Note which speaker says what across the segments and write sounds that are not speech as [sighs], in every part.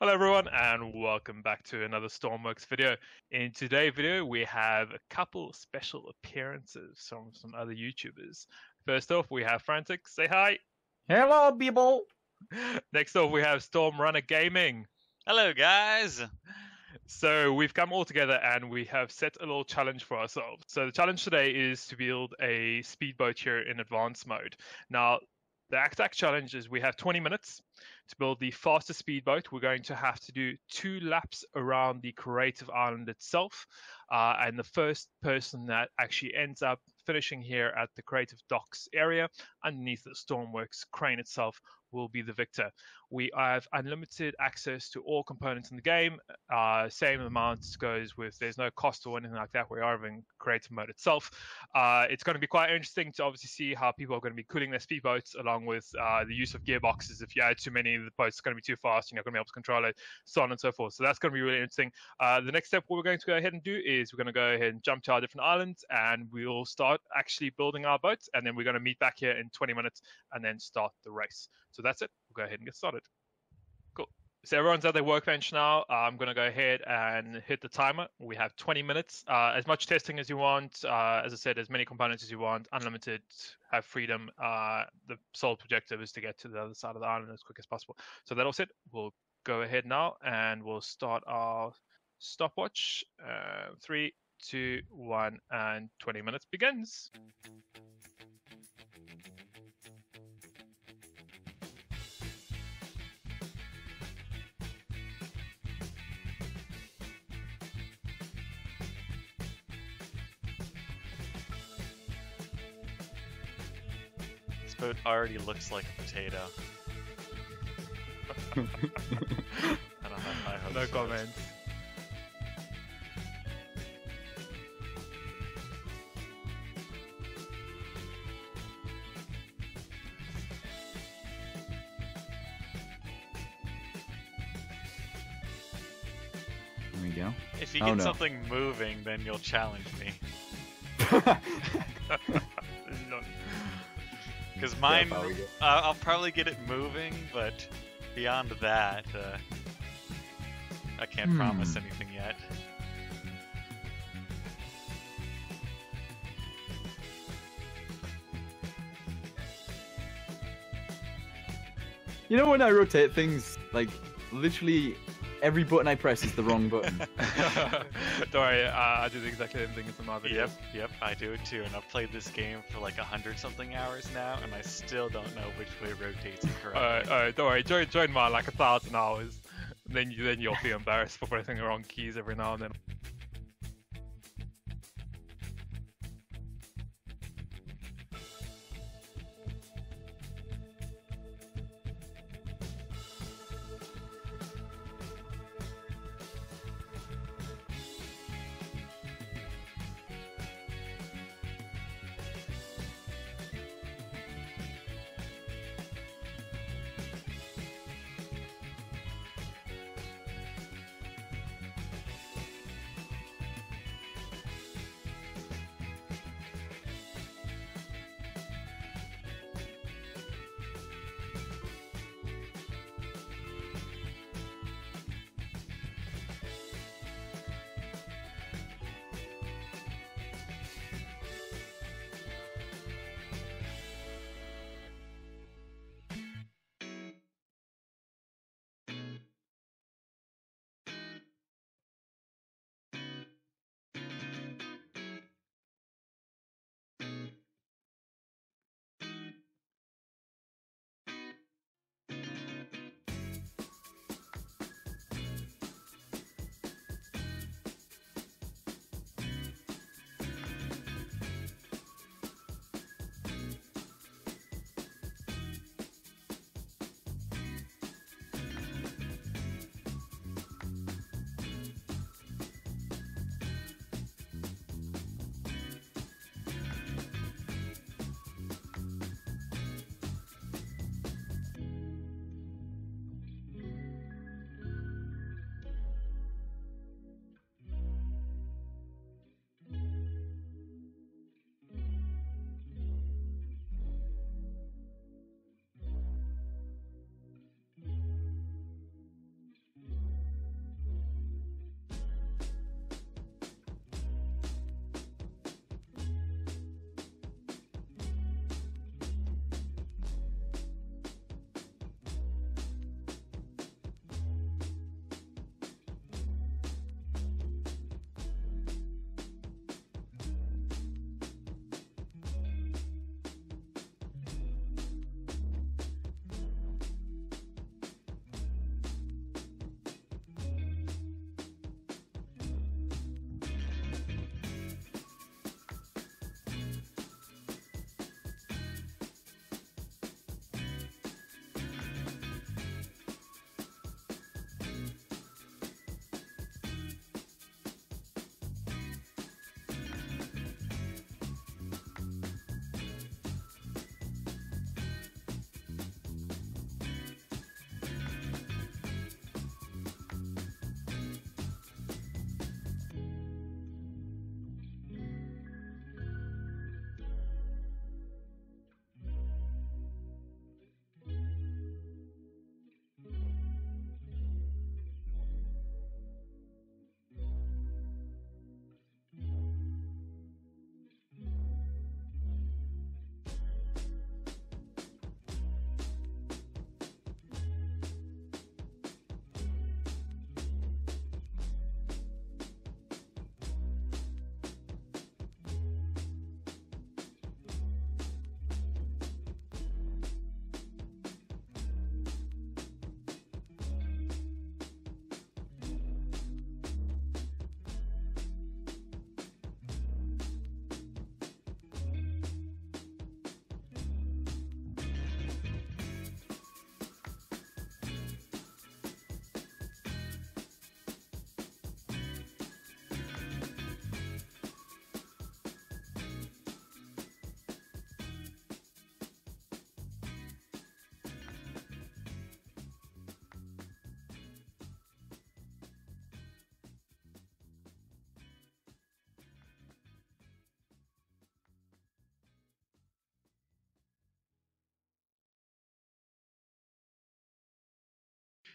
Speaker 1: Hello everyone and welcome back to another Stormworks video. In today's video we have a couple special appearances from some other YouTubers. First off we have Frantic, say hi.
Speaker 2: Hello people! [laughs]
Speaker 1: Next off we have Storm Runner Gaming.
Speaker 3: Hello guys!
Speaker 1: So we've come all together and we have set a little challenge for ourselves. So the challenge today is to build a speedboat here in advanced mode. Now the ACTAC challenge is we have 20 minutes to build the fastest speedboat. We're going to have to do two laps around the creative island itself. Uh, and the first person that actually ends up finishing here at the creative docks area underneath the Stormworks crane itself will be the victor. We have unlimited access to all components in the game. Uh, same amount goes with there's no cost or anything like that. We are in creative mode itself. Uh, it's going to be quite interesting to obviously see how people are going to be cooling their speedboats along with uh, the use of gearboxes. If you add too many, the boat's going to be too fast. You're not going to be able to control it, so on and so forth. So that's going to be really interesting. Uh, the next step, what we're going to go ahead and do is we're going to go ahead and jump to our different islands and we'll start actually building our boats. And then we're going to meet back here in 20 minutes and then start the race. So that's it. Go ahead and get started. Cool. So everyone's at their workbench now. I'm going to go ahead and hit the timer. We have 20 minutes. Uh, as much testing as you want. Uh, as I said, as many components as you want. Unlimited. Have freedom. Uh, the sole objective is to get to the other side of the island as quick as possible. So that all said, we'll go ahead now and we'll start our stopwatch. Uh, three, two, one, and 20 minutes begins.
Speaker 3: This boat already looks like a potato. [laughs] I don't have high hopes.
Speaker 1: No
Speaker 3: for this.
Speaker 1: comments.
Speaker 2: There we go.
Speaker 3: If you
Speaker 2: Oh,
Speaker 3: get
Speaker 2: no.
Speaker 3: something moving, then you'll challenge me. [laughs] [laughs] Because mine,
Speaker 2: how we
Speaker 3: uh, I'll probably get it moving, but beyond that, uh, I can't promise
Speaker 2: Hmm.
Speaker 3: anything yet.
Speaker 2: you know when I rotate things, like literally every button I press is the wrong button. [laughs]
Speaker 1: Don't worry, uh, I do the exact same thing as in my videos.
Speaker 3: Yep, yep, I do it too, and I've played this game for like a hundred something hours now, and I still don't know which way rotates it correctly.
Speaker 1: Alright, alright, don't worry. Join, join mine like a thousand hours. Then you, then you'll be embarrassed for pressing the wrong keys every now and then.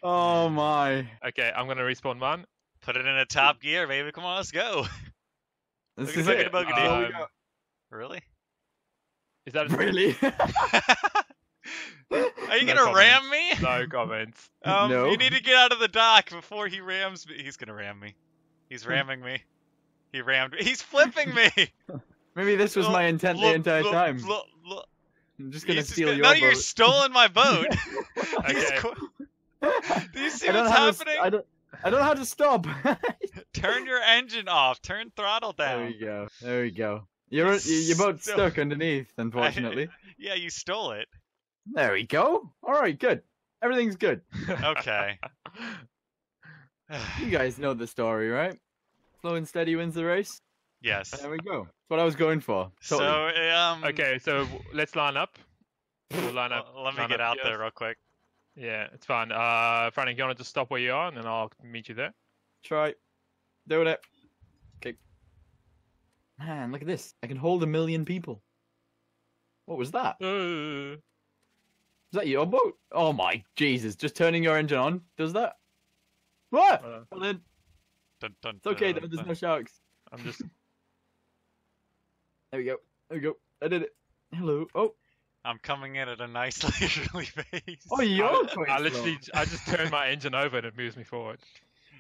Speaker 2: Oh my.
Speaker 1: Okay, I'm gonna respawn mine.
Speaker 3: Put it in a top gear, baby. Come on, let's go.
Speaker 2: This
Speaker 3: Look
Speaker 2: is
Speaker 3: at
Speaker 2: it.
Speaker 3: the buggy, uh,
Speaker 2: Here we
Speaker 1: dude.
Speaker 2: go.
Speaker 3: Um, really?
Speaker 1: Is that
Speaker 2: Really? [laughs] [laughs]
Speaker 3: Are you
Speaker 1: No
Speaker 3: gonna
Speaker 1: comment.
Speaker 3: ram me?
Speaker 1: no comments? [laughs]
Speaker 3: Um,
Speaker 2: No.
Speaker 3: you need to get out of the dock before he rams me. He's gonna ram me. He's hmm. ramming me. He rammed me. He's flipping me.
Speaker 2: Maybe this was my intent the entire time.
Speaker 3: look, look.
Speaker 2: I'm just gonna
Speaker 3: He's just
Speaker 2: steal
Speaker 3: gonna-
Speaker 2: your
Speaker 3: no,
Speaker 2: boat.
Speaker 3: you're stealing my boat. He's
Speaker 1: Okay.
Speaker 3: Co- Do you see
Speaker 2: I
Speaker 3: what's
Speaker 2: know how to
Speaker 3: happening?
Speaker 2: I don't. I don't know how to stop. [laughs]
Speaker 3: Turn your engine off. Turn throttle down.
Speaker 2: there
Speaker 3: down.
Speaker 2: we go. There we go. Your
Speaker 3: He's
Speaker 2: your your boat's
Speaker 3: so-
Speaker 2: stuck underneath, unfortunately. [laughs]
Speaker 3: Yeah, you stole it.
Speaker 2: There we go. All right, good. Everything's good.
Speaker 3: Okay. [laughs] [sighs]
Speaker 2: You guys know the story, right? Slow and steady wins the race.
Speaker 3: yes.
Speaker 2: There we go. That's what I was going for. Totally.
Speaker 3: So, um.
Speaker 1: okay, so let's line up. We'll line up.
Speaker 3: l- Let me
Speaker 1: line
Speaker 3: get
Speaker 1: up
Speaker 3: out
Speaker 1: here.
Speaker 3: there real quick.
Speaker 1: Yeah, it's fine. Uh, Frank, you want to just stop where you are, and then I'll meet you there.
Speaker 2: Try. Doing it. Okay. Man, look at this. I can hold a million people. What was that?
Speaker 1: Uh,
Speaker 2: Is that your boat? Oh my Jesus! Just turning your engine on does that? What?
Speaker 1: uh,
Speaker 2: Well then,
Speaker 3: Dun, dun,
Speaker 2: it's okay.
Speaker 3: dun.
Speaker 2: though, There's no sharks.
Speaker 1: I'm just. [laughs]
Speaker 2: There we go. There we go. I did it. Hello. Oh.
Speaker 3: I'm coming in at a nice [laughs] leisurely pace.
Speaker 2: Oh, you're
Speaker 1: I, I literally, I just turn my engine over and it moves me forward.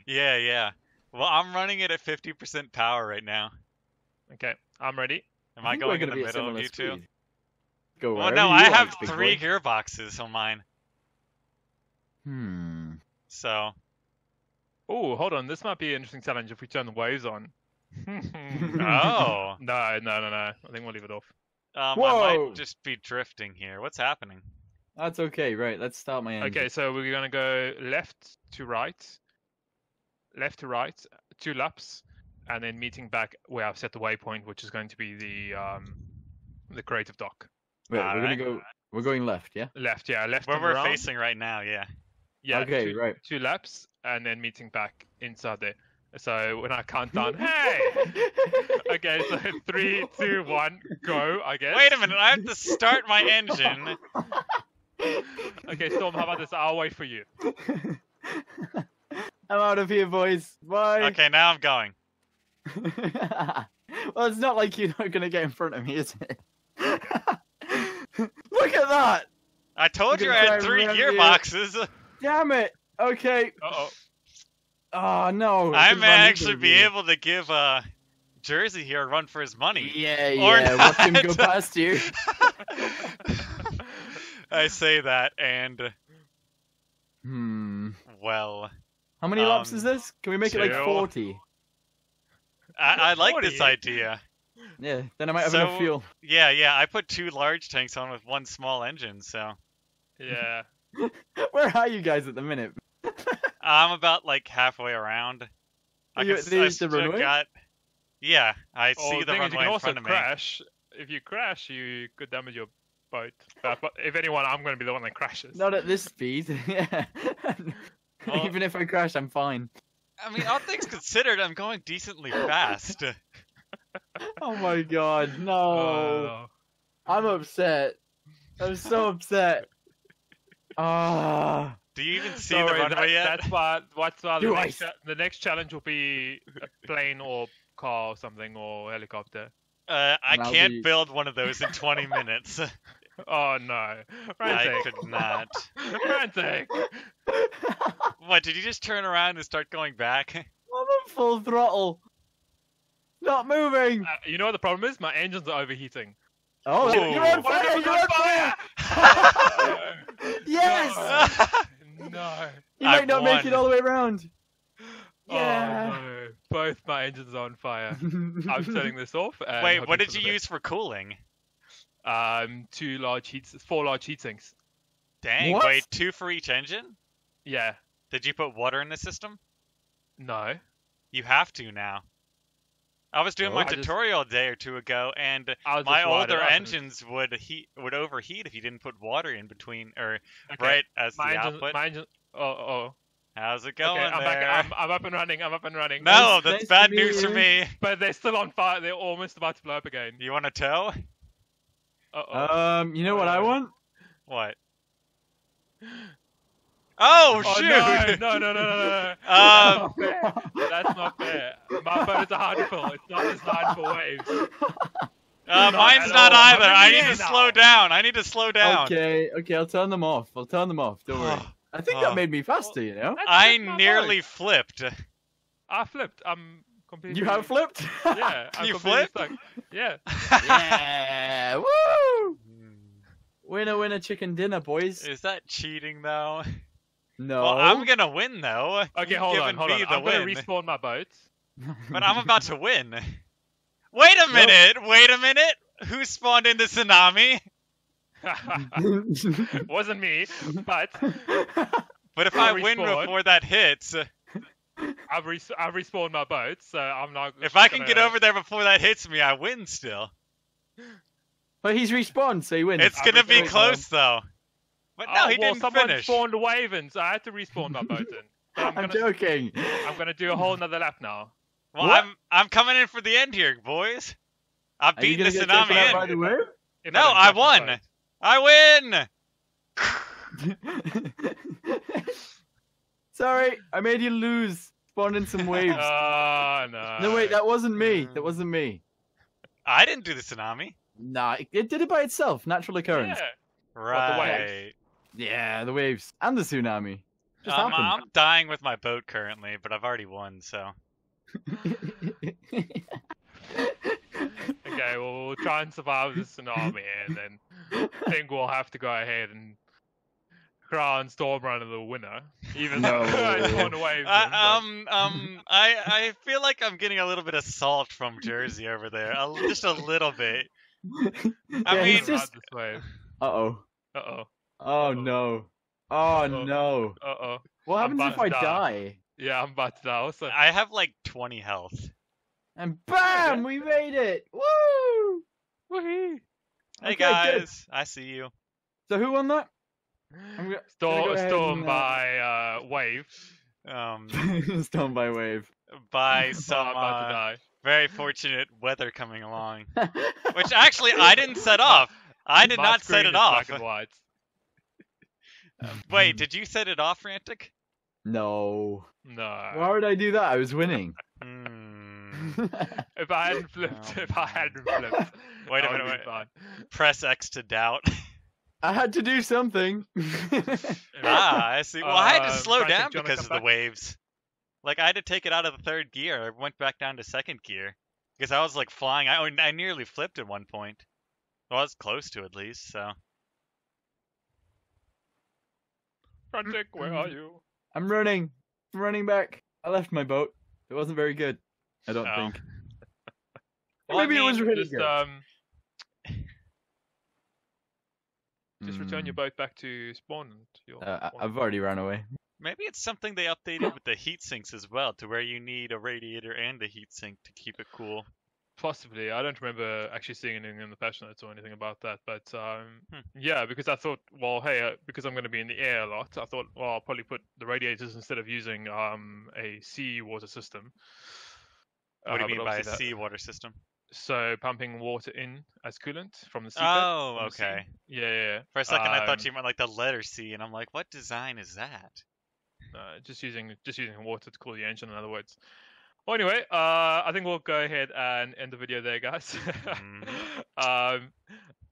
Speaker 3: Yeah, yeah. Well, I'm running it at 50% power right now.
Speaker 1: Okay, I'm ready.
Speaker 3: Am I,
Speaker 2: think we're
Speaker 3: going in
Speaker 2: gonna
Speaker 3: the
Speaker 2: be at
Speaker 3: middle of
Speaker 2: similar
Speaker 3: you two?
Speaker 2: speed. Go
Speaker 3: Well, no,
Speaker 2: you
Speaker 3: I have three
Speaker 2: boy.
Speaker 3: gearboxes on mine.
Speaker 2: Hmm.
Speaker 3: So,
Speaker 1: Oh, hold on. This might be an interesting challenge if we turn the waves on. [laughs]
Speaker 3: oh,
Speaker 1: No, no, no, no. I think we'll leave it off.
Speaker 3: Um, I might just be drifting here. What's happening?
Speaker 2: That's okay. Right. Let's start my engine.
Speaker 1: Okay, so we're gonna go left to right, left to right, two laps, and then meeting back where I've set the waypoint, which is going to be the um, the creative dock.
Speaker 2: Wait, we're gonna go. We're going left. Yeah.
Speaker 1: Left, yeah, left.
Speaker 3: Where we're
Speaker 1: around.
Speaker 3: facing right now, yeah.
Speaker 1: Yeah.
Speaker 2: Okay,
Speaker 1: two,
Speaker 2: right.
Speaker 1: Two laps, and then meeting back inside there. So when I count down, [laughs] hey. Okay, so [laughs] three, two, one, go. I guess.
Speaker 3: Wait a minute, I have to start my engine. [laughs]
Speaker 1: Okay, Storm, how about this? I'll wait for you.
Speaker 2: I'm out of here, boys. Bye.
Speaker 3: Okay, now I'm going.
Speaker 2: well, it's not like you're not gonna get in front of me, is it? Look at that!
Speaker 3: I told
Speaker 2: You're
Speaker 3: I had three
Speaker 2: and ram
Speaker 3: gearboxes.
Speaker 2: Damn it! Okay.
Speaker 1: Uh oh.
Speaker 2: Oh no.
Speaker 3: I
Speaker 2: could've
Speaker 3: may actually be
Speaker 2: you.
Speaker 3: able to give uh, Jersey here a run for his money.
Speaker 2: Yeah,
Speaker 3: Or
Speaker 2: yeah. Watch him go [laughs] past you. [laughs]
Speaker 3: I say that, and
Speaker 2: Hmm.
Speaker 3: well,
Speaker 2: How many laps
Speaker 3: Um,
Speaker 2: is this? Can we make it like 40?
Speaker 3: I, I like this idea.
Speaker 2: Yeah, then I might have enough fuel.
Speaker 3: Yeah, yeah. I put two large tanks on with one small engine, so
Speaker 1: Yeah. [laughs]
Speaker 2: Where are you guys at the minute?
Speaker 3: I'm about like halfway around. I
Speaker 2: you
Speaker 3: can
Speaker 2: at the-
Speaker 3: I
Speaker 2: the runway?
Speaker 3: got. Yeah, I
Speaker 1: Oh,
Speaker 3: see
Speaker 1: the
Speaker 3: the
Speaker 1: thing is, you
Speaker 3: runway
Speaker 1: can
Speaker 3: in
Speaker 1: also
Speaker 3: front of me.
Speaker 1: crash. If you crash, you could damage your boat. But, but if anyone, I'm going to be the one that crashes.
Speaker 2: Not at this speed. yeah. [laughs]
Speaker 3: Well-
Speaker 2: Even if I crash, I'm fine.
Speaker 3: I mean, all things considered, I'm going decently fast. [laughs]
Speaker 2: Oh my god, no.
Speaker 1: Oh,
Speaker 2: I'm upset. I'm so upset. Ah.
Speaker 3: Do you even see
Speaker 1: Sorry,
Speaker 3: the runway
Speaker 1: that-
Speaker 3: yet?
Speaker 1: That's why. That's why the
Speaker 2: Do
Speaker 1: next, cha- the next challenge will be a plane or car or something or helicopter.
Speaker 3: Uh, I
Speaker 2: And I'll
Speaker 3: can't
Speaker 2: be-
Speaker 3: build one of those in 20 minutes. [laughs]
Speaker 1: Oh no,
Speaker 3: I could not. [laughs]
Speaker 1: Frantic! [laughs]
Speaker 3: What? Did you just turn around and start going back?
Speaker 2: I'm at full throttle. Not moving.
Speaker 1: Uh, you know what the problem is? My engines are overheating.
Speaker 2: Oh,
Speaker 3: Ooh.
Speaker 2: you're on fire! You're
Speaker 1: is
Speaker 2: on fire! yes!
Speaker 1: No. [laughs] no.
Speaker 2: You
Speaker 3: I
Speaker 2: might not make it all the way around. Yeah.
Speaker 1: Oh no. Both my engines are on fire. [laughs] I'm turning this off.
Speaker 3: Wait, what did you
Speaker 1: best.
Speaker 3: use for cooling?
Speaker 1: Um, two large heats, four large heat sinks.
Speaker 3: Dang,
Speaker 2: What?
Speaker 3: wait, two for each engine?
Speaker 1: Yeah.
Speaker 3: Did you put water in the system?
Speaker 1: No.
Speaker 3: You have to now. I was doing
Speaker 1: Oh,
Speaker 3: my
Speaker 1: I just-
Speaker 3: tutorial a day or two ago, and my older
Speaker 1: up and-
Speaker 3: engines would heat would overheat if you didn't put water in between or
Speaker 1: Okay.
Speaker 3: right as
Speaker 1: My
Speaker 3: the
Speaker 1: engine,
Speaker 3: output.
Speaker 1: my engine. Oh, oh.
Speaker 3: How's it going
Speaker 1: Okay, I'm
Speaker 3: there?
Speaker 1: back. I'm, I'm up and running. I'm up and running.
Speaker 3: no,
Speaker 2: Nice-
Speaker 3: that's
Speaker 2: nice
Speaker 3: bad
Speaker 2: meet
Speaker 3: news for me.
Speaker 1: But they're still on fire. They're almost about to blow up again.
Speaker 3: You want to tow?
Speaker 1: Uh-oh.
Speaker 2: Um, you know what I
Speaker 1: Uh,
Speaker 2: want?
Speaker 3: What? Oh,
Speaker 1: Oh
Speaker 3: shoot!
Speaker 1: no, no, no, no, no, no. [laughs]
Speaker 3: Um,
Speaker 1: That's not fair. My boat is a hard fill. It's not designed for waves.
Speaker 3: uh,
Speaker 1: Not
Speaker 3: mine's not
Speaker 1: all. I'm
Speaker 3: either. I need
Speaker 1: air
Speaker 3: to
Speaker 1: now.
Speaker 3: slow down. I need to slow down.
Speaker 2: okay, okay, I'll turn them off. I'll turn them off. Don't worry. [sighs] I think
Speaker 3: Oh.
Speaker 2: that made me faster, you know?
Speaker 3: I nearly
Speaker 1: boat.
Speaker 3: flipped.
Speaker 1: I flipped. I'm completely.
Speaker 2: You have flipped? [laughs]
Speaker 1: Yeah. [laughs] I'm
Speaker 3: You flipped?
Speaker 1: stuck. Yeah.
Speaker 2: yeah! Woo! Winner, winner, chicken dinner, boys.
Speaker 3: Is that cheating though?
Speaker 2: No.
Speaker 3: Well, I'm gonna win though.
Speaker 1: Okay, hold on, hold on. I'm gonna respawn my boat. [laughs]
Speaker 3: But I'm about to win. Wait a minute! Wait a minute! Who spawned in the tsunami? [laughs]
Speaker 1: Wasn't me, but [laughs]
Speaker 3: But if
Speaker 1: I'll
Speaker 3: I win before that hits,
Speaker 1: I've, res- I've respawned my boat, so I'm not.
Speaker 3: if I can
Speaker 1: gonna-
Speaker 3: get over there before that hits me, I win still.
Speaker 2: but he's respawned, so he wins.
Speaker 3: It's
Speaker 1: I'll
Speaker 3: gonna be close though. But no,
Speaker 1: Oh,
Speaker 3: he
Speaker 1: well,
Speaker 3: didn't
Speaker 1: someone
Speaker 3: finish.
Speaker 1: spawned Wavens. so I had to respawn my boat in. [laughs] I'm
Speaker 2: I'm
Speaker 1: gonna,
Speaker 2: joking.
Speaker 1: I'm gonna do a whole nother lap now.
Speaker 3: Well,
Speaker 2: What?
Speaker 3: I'm I'm coming in for the end here, boys. I've beaten the
Speaker 2: gonna get taken out
Speaker 3: tsunami
Speaker 2: by the
Speaker 1: way?
Speaker 3: No,
Speaker 1: don't
Speaker 3: I won.
Speaker 1: boat.
Speaker 3: I win. [laughs]
Speaker 2: Sorry, I made you lose. Spawned in some waves.
Speaker 1: Oh [laughs] no.
Speaker 2: no, wait, that wasn't me. Mm. That wasn't me.
Speaker 3: I didn't do the tsunami.
Speaker 2: Nah, it, it did it by itself. Natural occurrence.
Speaker 1: Yeah. the
Speaker 3: Right.
Speaker 1: Waves?
Speaker 2: Yeah, the waves and the tsunami. Just
Speaker 3: Um. I'm dying with my boat currently, but I've already won, so. [laughs]
Speaker 1: Okay, well we'll try and survive the tsunami, and then I think we'll have to go ahead and crown Stormrunner the winner, even though [laughs] I
Speaker 2: No.
Speaker 1: spawned waves.
Speaker 3: Uh,
Speaker 1: in,
Speaker 3: um, um, I I feel like I'm getting a little bit of salt from Jersey over there, a, just a little bit. [laughs] I
Speaker 2: yeah,
Speaker 3: mean-
Speaker 2: just.
Speaker 1: This wave.
Speaker 2: Uh oh.
Speaker 1: Uh oh.
Speaker 2: Oh no. Oh
Speaker 1: Uh-oh.
Speaker 2: no.
Speaker 1: Uh oh.
Speaker 2: What
Speaker 1: I'm
Speaker 2: happens if
Speaker 1: about
Speaker 2: I
Speaker 1: to die.
Speaker 2: die?
Speaker 1: Yeah, I'm about to die. Also,
Speaker 3: I have like 20 health.
Speaker 2: And bam, we made it! Woo!
Speaker 1: Woohoo!
Speaker 3: Hey
Speaker 2: Okay, good.
Speaker 3: guys, I see you.
Speaker 2: So who won that? I'm go-
Speaker 1: Storm,
Speaker 2: go ahead
Speaker 1: storm
Speaker 2: and, uh,
Speaker 1: by uh, wave.
Speaker 3: Um, [laughs]
Speaker 2: Stone by wave.
Speaker 3: by
Speaker 1: So [laughs]
Speaker 3: some
Speaker 1: I'm about to
Speaker 3: uh,
Speaker 1: die.
Speaker 3: very fortunate weather coming along, [laughs] which actually I didn't set off. I did
Speaker 1: My
Speaker 3: not set
Speaker 1: screen
Speaker 3: it
Speaker 1: is
Speaker 3: off.
Speaker 1: Black and white.
Speaker 3: Wait, did you set it off, Frantic?
Speaker 2: No.
Speaker 1: No.
Speaker 2: Why would I do that? I was winning.
Speaker 3: Hmm. [laughs]
Speaker 1: If I hadn't flipped,
Speaker 3: No.
Speaker 1: if I hadn't flipped, [laughs]
Speaker 3: Wait a minute, wait.
Speaker 1: fine.
Speaker 3: Press X to doubt.
Speaker 2: I had to do something. [laughs]
Speaker 3: ah, I see. Well, I had to
Speaker 1: Uh,
Speaker 3: slow
Speaker 1: Frantic,
Speaker 3: down
Speaker 1: do
Speaker 3: because
Speaker 1: come
Speaker 3: of the waves. Like I had to take it out of the third gear. I went back down to second gear because I was like flying. I I nearly flipped at one point. Well, I was close to at least. So
Speaker 1: Frantic, where are you? [laughs]
Speaker 2: I'm running. I'm running back. I left my boat. It wasn't very good. I don't
Speaker 3: Oh.
Speaker 2: think. [laughs]
Speaker 3: Well, I
Speaker 2: Maybe it was really
Speaker 1: Just
Speaker 2: good.
Speaker 1: um, [laughs] just return your
Speaker 2: Mm.
Speaker 1: boat back to spawn. And you'll
Speaker 2: Uh, I-
Speaker 1: spawn.
Speaker 2: I've already ran away.
Speaker 3: maybe it's something they updated with the heat sinks as well, to where you need a radiator and a heat sink to keep it cool.
Speaker 1: Possibly. I don't remember actually seeing anything in the patch notes or anything about that. But um,
Speaker 3: Hmm.
Speaker 1: yeah, because I thought, well, hey, uh, because I'm going to be in the air a lot, I thought, well, I'll probably put the radiators instead of using um, a sea water system.
Speaker 3: What do
Speaker 1: Uh,
Speaker 3: you
Speaker 1: but
Speaker 3: mean by a seawater system?
Speaker 1: So pumping water in as coolant from the sea.
Speaker 3: Oh,
Speaker 1: from the sea.
Speaker 3: okay.
Speaker 1: Yeah, yeah.
Speaker 3: For a second, I thought
Speaker 1: Um,
Speaker 3: you meant like the letter C, and I'm like, what design is that?
Speaker 1: Uh, just using just using water to cool the engine. In other words. Well, anyway, uh, I think we'll go ahead and end the video there, guys.
Speaker 3: Mhm. [laughs]
Speaker 1: um,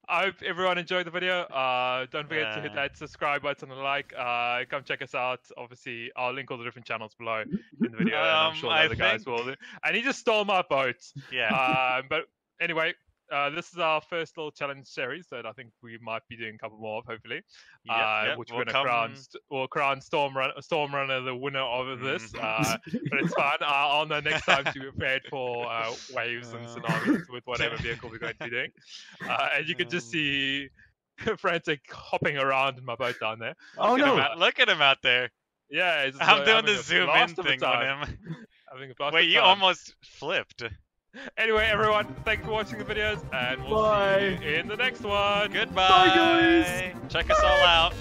Speaker 1: I hope everyone enjoyed the video. Uh, don't forget to hit that subscribe button and like. Uh, come check us out. Obviously, I'll link all the different channels below in the video, and I'm
Speaker 3: Um,
Speaker 1: sure the other guys will. And he just stole my boat.
Speaker 3: Yeah.
Speaker 1: um, but anyway, uh, this is our first little challenge series that I think we might be doing a couple more of, hopefully
Speaker 3: Yep,
Speaker 1: uh,
Speaker 3: yep,
Speaker 1: which
Speaker 3: we'll
Speaker 1: we're gonna crown,
Speaker 3: come-
Speaker 1: we'll crown Storm Run- Storm Runner the winner of this. Uh, but it's fine. Uh, I'll know next time to be prepared for uh, waves and [laughs] tsunamis with whatever [laughs] vehicle we're going to be doing. Uh, and you can just
Speaker 3: Um.
Speaker 1: see [laughs] Frantic hopping around in my boat down there.
Speaker 2: Oh
Speaker 3: Look at him
Speaker 2: no!
Speaker 3: out- Look at him out there.
Speaker 1: Yeah,
Speaker 3: I'm doing the zoom in
Speaker 1: blast of a
Speaker 3: thing on him.
Speaker 1: Having a blast
Speaker 3: Wait, you almost flipped. [laughs]
Speaker 1: Anyway, everyone, thanks for watching the videos, and we'll
Speaker 2: Bye.
Speaker 1: see you in the next one.
Speaker 3: Goodbye.
Speaker 2: guys.
Speaker 3: Check us all out.